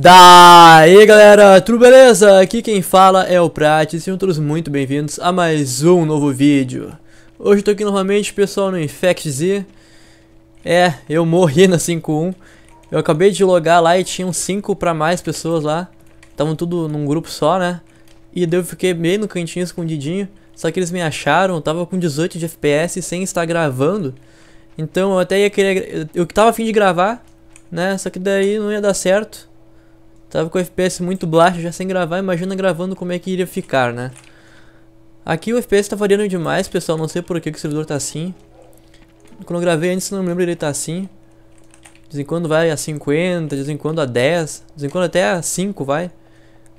Daí galera, tudo beleza? Aqui quem fala é o Prati, sejam todos muito bem-vindos a mais um novo vídeo. Hoje eu tô aqui novamente pessoal no InfectZ É, eu morri na 5.1 Eu acabei de logar lá e tinham 5 pra mais pessoas lá. Estavam tudo num grupo só, né? E daí eu fiquei meio no cantinho escondidinho. Só que eles me acharam, eu tava com 18 de FPS sem estar gravando. Então eu até ia querer... Eu tava afim de gravar, né? Só que daí não ia dar certo Tava com o FPS muito baixo já sem gravar, imagina gravando como é que iria ficar, né? Aqui o FPS tá variando demais, pessoal, não sei por que, o servidor tá assim. Quando eu gravei antes, não me lembro ele tá assim. De vez em quando vai a 50, de vez em quando a 10, de vez em quando até a 5 vai.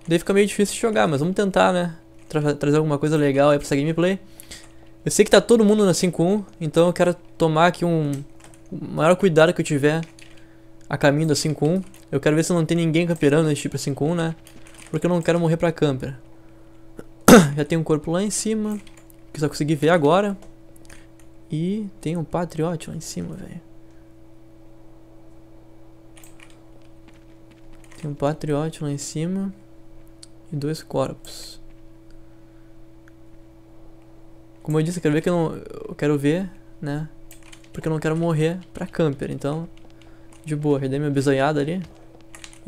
Daí fica meio difícil de jogar, mas vamos tentar, né? Tra trazer alguma coisa legal aí pra essa gameplay. Eu sei que tá todo mundo na 5.1, então eu quero tomar aqui um... O maior cuidado que eu tiver a caminho da 5.1. Eu quero ver se não tem ninguém camperando nesse tipo 5.1, né? Porque eu não quero morrer pra camper. Já tem um corpo lá em cima. Que só consegui ver agora. E tem um patriote lá em cima, velho. Tem um patriote lá em cima. E dois corpos. Como eu disse, eu quero ver que eu não. Eu quero ver, né? Porque eu não quero morrer pra camper. Então, de boa, já dei minha bisoiada ali.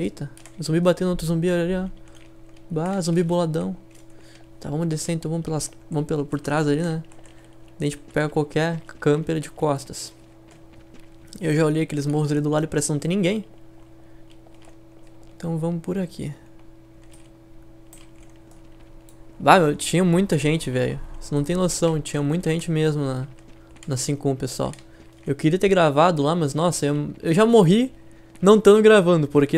Eita, zumbi batendo outro zumbi ali, ó. Bah, zumbi boladão. Tá, vamos descer então, vamos, pelas, vamos pelo, por trás ali, né? A gente pega qualquer camper de costas. Eu já olhei aqueles morros ali do lado e parece que não tem ninguém. Então vamos por aqui. Bah, meu, tinha muita gente, velho. Você não tem noção, tinha muita gente mesmo na, na 5.1, pessoal. Eu queria ter gravado lá, mas nossa, eu, eu já morri não estando gravando, porque,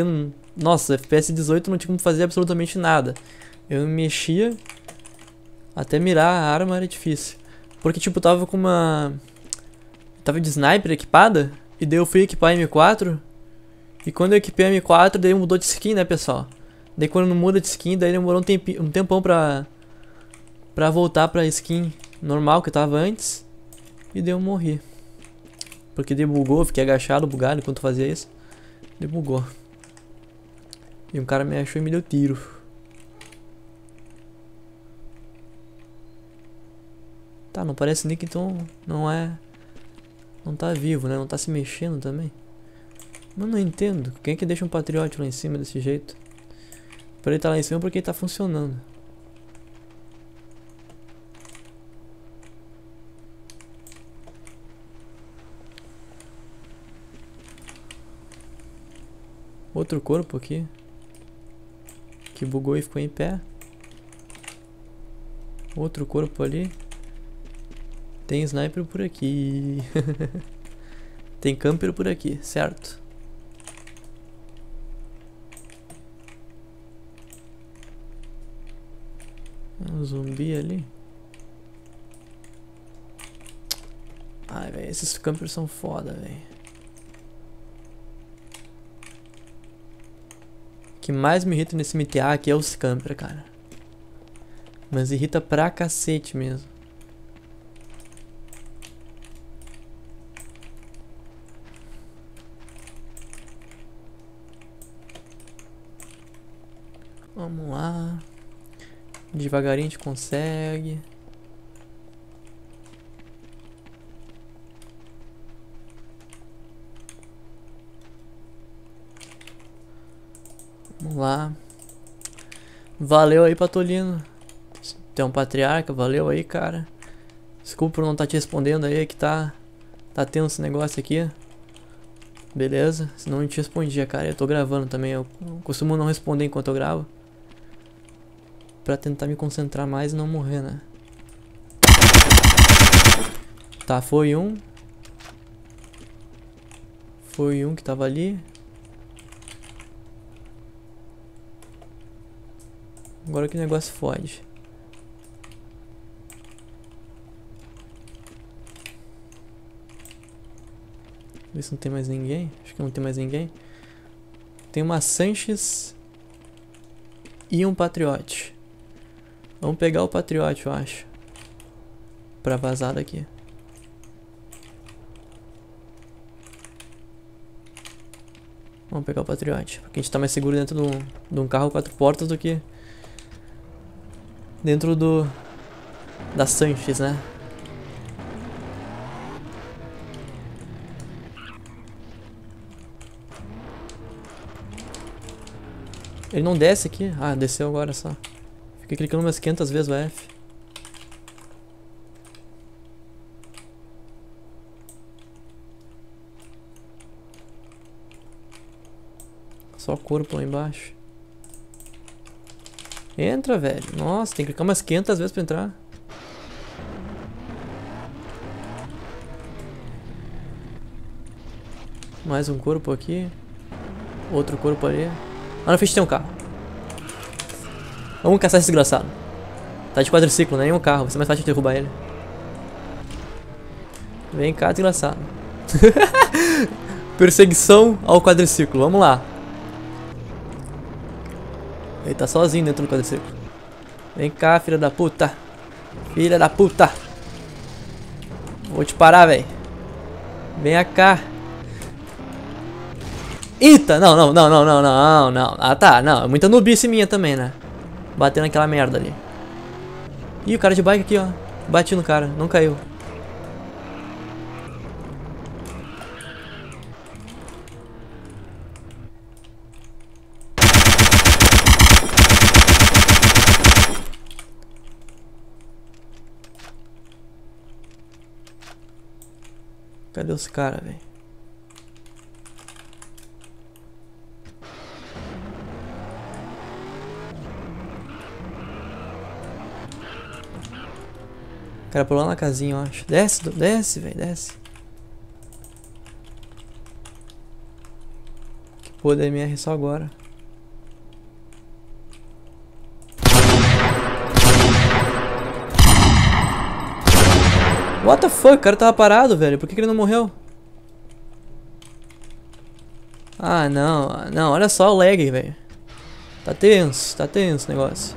nossa, FPS 18 não tinha como fazer absolutamente nada. Eu mexia, até mirar a arma era difícil. Porque, tipo, tava com uma... Tava de sniper equipada, e daí eu fui equipar a M4, e quando eu equipei a M4, daí mudou de skin, né, pessoal? Daí quando não muda de skin, daí demorou um, tempi, um tempão pra... Pra voltar pra skin normal que eu tava antes, e daí eu morri. Porque debugou, fiquei agachado, bugado enquanto fazia isso. Debugou. E um cara me achou e me deu tiro. Tá, não parece Nick, então não é... Não tá vivo, né? Não tá se mexendo também. Mas não entendo. Quem é que deixa um patriote lá em cima desse jeito? Pra ele tá lá em cima porque ele tá funcionando. Outro corpo aqui. Que bugou e ficou em pé. Outro corpo ali. Tem sniper por aqui. Tem camper por aqui, certo? Um zumbi ali. Ai, velho, esses campers são foda, velho. Que mais me irrita nesse MTA aqui é os camper, cara. Mas irrita pra cacete mesmo. Vamos lá. Devagarinho a gente consegue. Vamos lá. Valeu aí, Patolino. Tem um patriarca, valeu aí, cara. Desculpa por não estar tá te respondendo aí, que tá... Tá tendo esse negócio aqui. Beleza, senão eu te respondia, cara. Eu tô gravando também, eu costumo não responder enquanto eu gravo. Pra tentar me concentrar mais e não morrer, né? Tá, foi um. Foi um que tava ali. Agora que o negócio fode. Ver se não tem mais ninguém. Acho que não tem mais ninguém. Tem uma Sanches e um Patriote. Vamos pegar o Patriote, eu acho. Pra vazar daqui. Vamos pegar o Patriote. Porque a gente tá mais seguro dentro de um, de um carro quatro portas do que dentro do da Sanches, né? Ele não desce aqui? Ah, desceu agora só. Fiquei clicando umas 500 vezes o F. Só corpo lá embaixo. Entra, velho. Nossa, tem que clicar umas 500 vezes pra entrar. Mais um corpo aqui. Outro corpo ali. Lá na frente tem um carro. Vamos caçar esse desgraçado. Tá de quadriciclo, não é nenhum carro. Vai ser mais fácil de derrubar ele. Vem cá, desgraçado. Perseguição ao quadriciclo. Vamos lá. Ele tá sozinho dentro do quadriciclo. Vem cá, filha da puta. Filha da puta. Vou te parar, velho. Venha cá. Eita, não, não, não, não, não, não, não. Ah, tá, não. É muita nubice minha também, né? Batendo naquela merda ali. Ih, o cara de bike aqui, ó. Bati no cara, não caiu. Cadê os caras, velho? cara pulou na casinha, eu acho. Desce, desce, velho, desce. Que poder MR só agora. What the fuck? O cara tava parado, velho. Por que, que ele não morreu? Ah, não. Não, olha só o lag, velho. Tá tenso, tá tenso o negócio.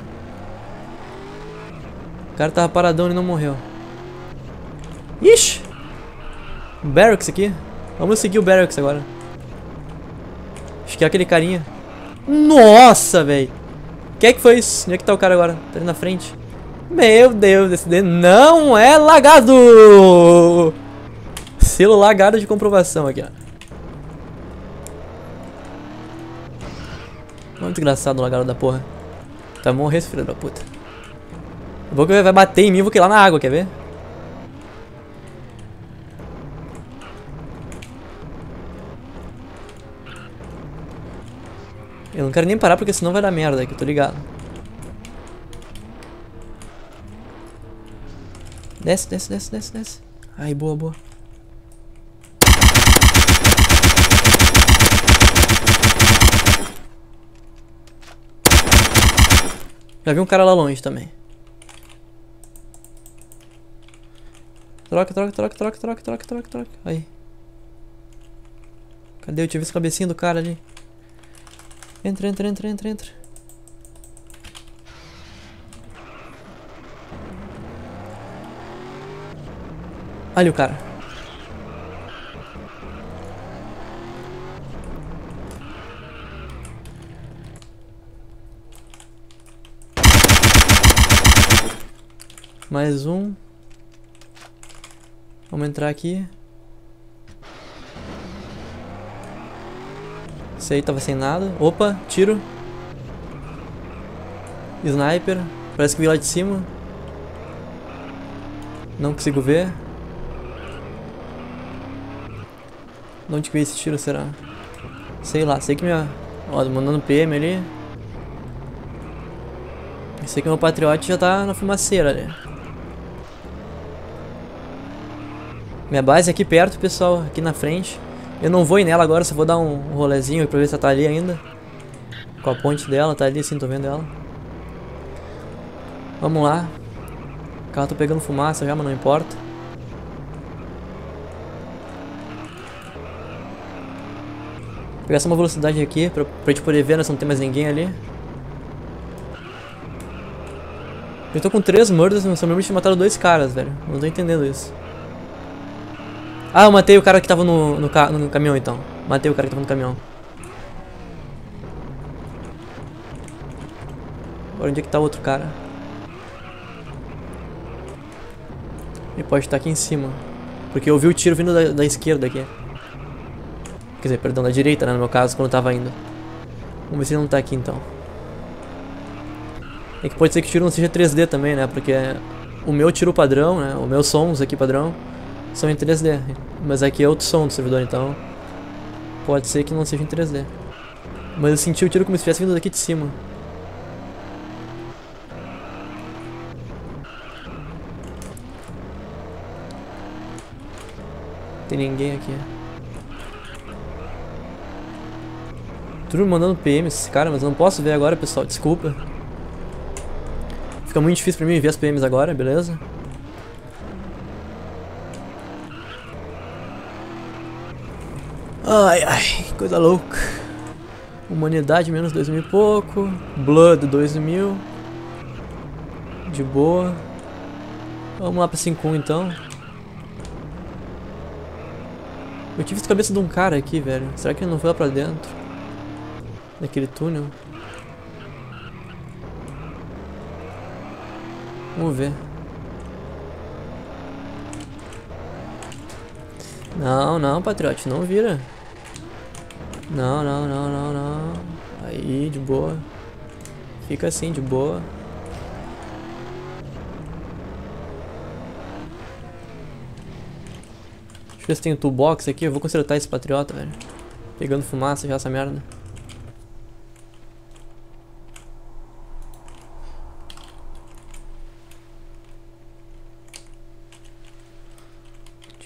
O cara tava paradão e não morreu. Ixi! Barracks aqui. Vamos seguir o Barracks agora. Acho que é aquele carinha. Nossa, velho. Quem é que foi isso? Onde é que tá o cara agora? Tá ali na frente. Meu Deus, esse D não é lagado! Selo lagado de comprovação aqui, ó. Muito desgraçado o lagado da porra. Tá morrendo, filho da puta. Vou que vai bater em mim, vou cair lá na água, quer ver? Eu não quero nem parar porque senão vai dar merda aqui, tô ligado. Desce, desce, desce, desce, desce. Ai, boa, boa. Já vi um cara lá longe também. Troca, troca, troca, troca, troca, troca, troca, troca. Aí. Cadê? Eu tinha visto a cabecinha do cara ali. Entra, entra, entra, entra, entra. Ali o cara. Mais um. Vamos entrar aqui. Esse aí tava sem nada. Opa, tiro. Sniper. Parece que vi lá de cima. Não consigo ver. De onde veio esse tiro, será? Sei lá, sei que minha... Ó, mandando PM ali. Sei que meu patriote já tá na fumaceira ali. Minha base é aqui perto, pessoal, aqui na frente. Eu não vou ir nela agora, só vou dar um rolezinho pra ver se ela tá ali ainda. Com a ponte dela, tá ali sim, tô vendo ela. Vamos lá. O carro tá pegando fumaça já, mas não importa. pegar só uma velocidade aqui pra, pra gente poder ver, né, se não tem mais ninguém ali. Eu tô com três murders mesmo me mataram dois caras, velho. Não tô entendendo isso. Ah, eu matei o cara que tava no, no, ca, no caminhão então. Matei o cara que tava no caminhão. Agora onde é que tá o outro cara? Ele pode estar aqui em cima. Porque eu vi o tiro vindo da, da esquerda aqui. Quer dizer, perdão, da direita, né, no meu caso, quando eu tava indo. Vamos ver se ele não tá aqui então. É que pode ser que o tiro não seja 3D também, né? Porque o meu tiro padrão, né? Os meus sons aqui padrão são em 3D. Mas aqui é outro som do servidor, então pode ser que não seja em 3D. Mas eu senti o tiro como se estivesse vindo daqui de cima. Tem ninguém aqui. Tudo mandando PM esse cara, mas eu não posso ver agora, pessoal. Desculpa. Fica muito difícil pra mim ver as PMs agora, beleza? Ai, ai, coisa louca. Humanidade menos dois mil e pouco. Blood dois mil. De boa. Vamos lá pra 5 então. Eu tive a cabeça de um cara aqui, velho. Será que ele não foi lá pra dentro? Naquele túnel? Vamos ver. Não, não, patriote, não vira. Não, não, não, não, não. Aí, de boa. Fica assim, de boa. Deixa eu ver se tem um toolbox aqui. Eu vou consertar esse patriota, velho. Pegando fumaça já essa merda.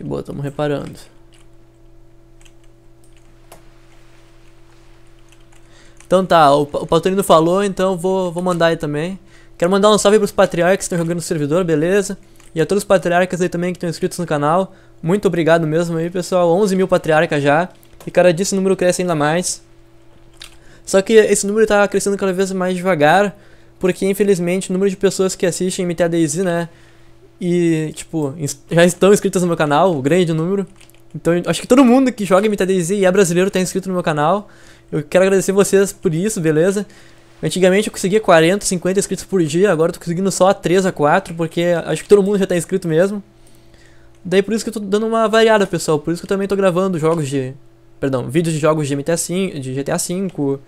De boa, estamos reparando. Então tá, o, o Patrino falou, então vou, vou mandar aí também. Quero mandar um salve pros patriarcas que estão jogando no servidor, beleza? E a todos os patriarcas aí também que estão inscritos no canal. Muito obrigado mesmo aí, pessoal. 11 mil patriarcas já. E cada dia esse número cresce ainda mais. Só que esse número tá crescendo cada vez mais devagar. Porque infelizmente o número de pessoas que assistem MTADZ, né? E, tipo, já estão inscritas no meu canal, o grande número. Então, acho que todo mundo que joga MTADZ e é brasileiro está inscrito no meu canal. Eu quero agradecer vocês por isso, beleza? Antigamente eu conseguia 40, 50 inscritos por dia, agora eu tô conseguindo só 3 a 4, porque acho que todo mundo já tá inscrito mesmo. Daí por isso que eu tô dando uma variada, pessoal. Por isso que eu também tô gravando jogos de. Perdão, vídeos de jogos de, MTA 5, de GTA V.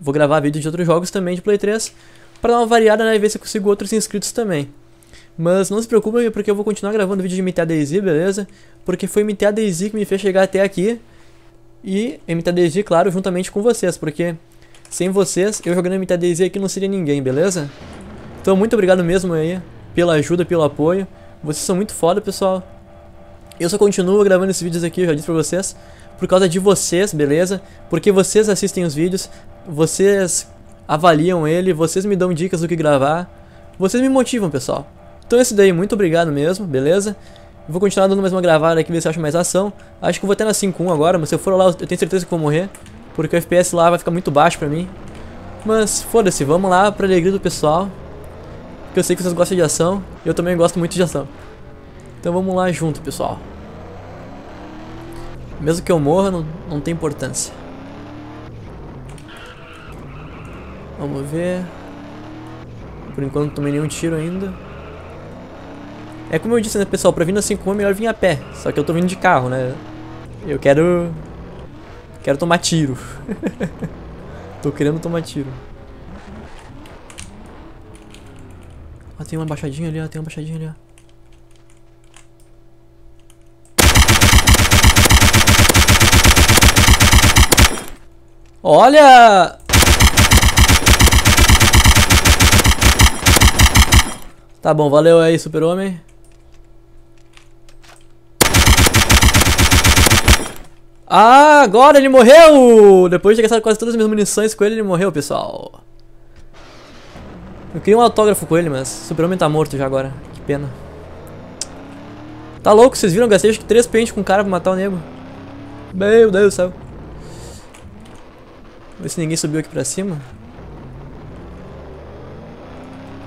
Vou gravar vídeos de outros jogos também de Play 3. Pra dar uma variada né, e ver se eu consigo outros inscritos também. Mas não se preocupem, porque eu vou continuar gravando vídeo de MTA DayZ, beleza? Porque foi MTA DayZ que me fez chegar até aqui. E MTDZ, claro, juntamente com vocês, porque sem vocês, eu jogando MTDZ aqui não seria ninguém, beleza? Então, muito obrigado mesmo aí pela ajuda, pelo apoio. Vocês são muito foda, pessoal. Eu só continuo gravando esses vídeos aqui, eu já disse pra vocês, por causa de vocês, beleza? Porque vocês assistem os vídeos, vocês avaliam ele, vocês me dão dicas do que gravar, vocês me motivam, pessoal. Então é isso daí, muito obrigado mesmo, beleza? Vou continuar dando mais uma gravada aqui, ver se eu acho mais ação. Acho que eu vou até na 5.1 agora, mas se eu for lá, eu tenho certeza que vou morrer. Porque o FPS lá vai ficar muito baixo pra mim. Mas foda-se, vamos lá pra alegria do pessoal. Porque eu sei que vocês gostam de ação. E eu também gosto muito de ação. Então vamos lá junto, pessoal. Mesmo que eu morra, não, não tem importância. Vamos ver. Por enquanto não tomei nenhum tiro ainda. É como eu disse, né, pessoal, pra vir na 5 é melhor vir a pé. Só que eu tô vindo de carro, né? Eu quero... Quero tomar tiro. tô querendo tomar tiro. Ah, tem uma baixadinha ali, ó. Tem uma baixadinha ali, ó. Olha! Tá bom, valeu aí, super-homem. Ah, agora ele morreu! Depois de ter gastado quase todas as minhas munições com ele, ele morreu, pessoal. Eu queria um autógrafo com ele, mas o super-homem tá morto já agora. Que pena. Tá louco, vocês viram? Eu gastei acho que três pentes com o cara pra matar o nego. Meu Deus do céu. Ver se ninguém subiu aqui pra cima.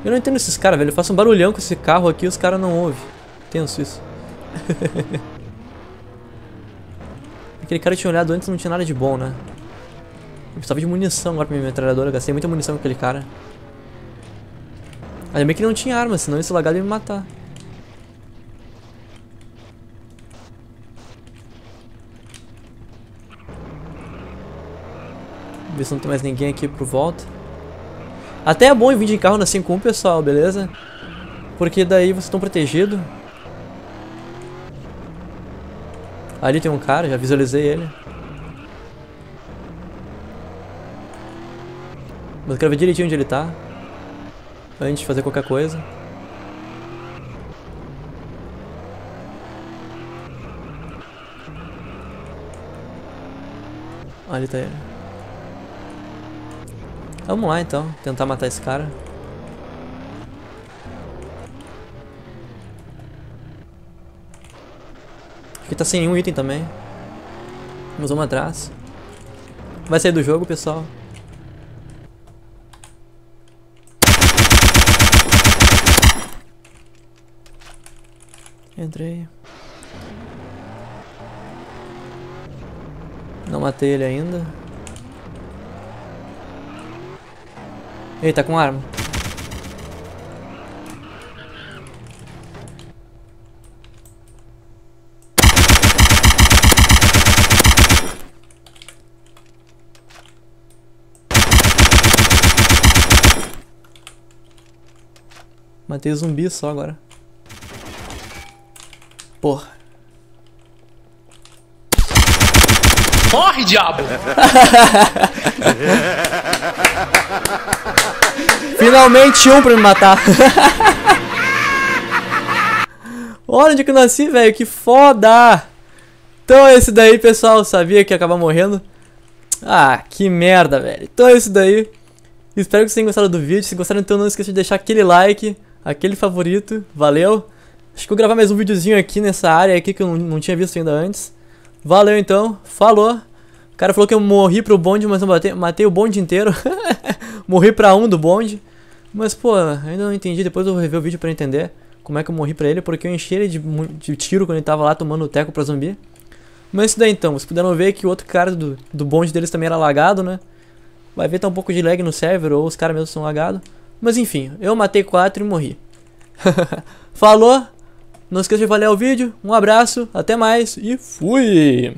Eu não entendo esses caras, velho. Eu faço um barulhão com esse carro aqui e os caras não ouvem. Tenso isso. Aquele cara tinha olhado antes não tinha nada de bom, né? Eu precisava de munição agora pra minha metralhadora. Eu gastei muita munição com aquele cara. Ainda bem que não tinha arma, senão esse lagado ia me matar. Ver se não tem mais ninguém aqui por volta. Até é bom vir de carro na 5.1, pessoal, beleza? Porque daí vocês estão protegidos. Ali tem um cara, já visualizei ele. Mas eu quero ver direitinho onde ele tá. Antes de fazer qualquer coisa. Ali tá ele. Vamos lá então, tentar matar esse cara. Aqui tá sem um item também. Vamos vamos atrás. Vai sair do jogo, pessoal. Entrei. Não matei ele ainda. Ele tá com arma. Matei zumbi só agora. Porra. Morre, diabo! Finalmente um pra me matar. Olha onde que eu nasci, velho. Que foda! Então é esse daí, pessoal. Sabia que ia acabar morrendo. Ah, que merda, velho. Então é esse daí. Espero que vocês tenham gostado do vídeo. Se gostaram, então não esqueça de deixar aquele like, aquele favorito. Valeu! Acho que vou gravar mais um videozinho aqui nessa área aqui que eu não, não tinha visto ainda antes. Valeu então, falou! O cara falou que eu morri pro bonde, mas eu matei, matei o bonde inteiro. morri pra um do bonde. Mas, pô, ainda não entendi. Depois eu vou rever o vídeo pra entender como é que eu morri pra ele. Porque eu enchi ele de, de tiro quando ele tava lá tomando o teco pra zumbi. Mas isso daí então. Vocês puderam ver que o outro cara do, do bonde deles também era lagado, né? Vai ver tá um pouco de lag no server ou os caras mesmo são lagados. Mas enfim, eu matei quatro e morri. Falou! Não esqueça de avaliar o vídeo. Um abraço, até mais e fui!